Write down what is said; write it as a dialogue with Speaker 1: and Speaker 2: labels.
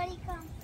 Speaker 1: Buddy, come.